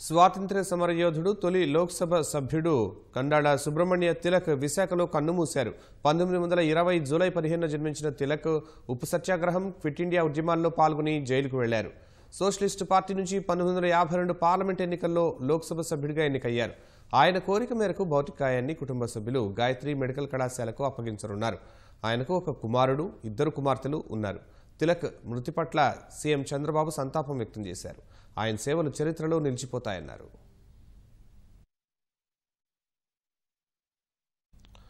స్వాతంత్ర్య సమరయోధుడు తొలి లోక్సభ సభ్యుడు కండాళ సుబ్రహ్మణ్య తిలక్ విశాఖలో కన్నుమూశారు. పంతొమ్మిది వందల ఇరవై జూలై పదిహేనున జన్మించిన తిలక్ ఉప్పు సత్యాగ్రహం క్విట్ ఇండియా ఉద్యమాల్లో పాల్గొని జైలుకు వెళ్ళారు. సోషలిస్టు పార్టీ నుంచి పంతొమ్మిది వందల యాభై రెండు పార్లమెంట్ ఎన్నికల్లో లోక్సభ సభ్యుడిగా ఎన్నికయ్యారు. ఆయన కోరిక మేరకు భౌతికాయాన్ని కుటుంబ సభ్యులు గాయత్రి మెడికల్ కళాశాలకు అప్పగించనున్నారు. ఆయనకు ఒక కుమారుడు ఇద్దరు కుమార్తెలు ఉన్నారు. తిలక్ మృతి పట్ల సీఎం చంద్రబాబు సంతాపం వ్యక్తం చేశారు. ఆయన సేవలు చరిత్రలో నిలిచిపోతాయన్నారు.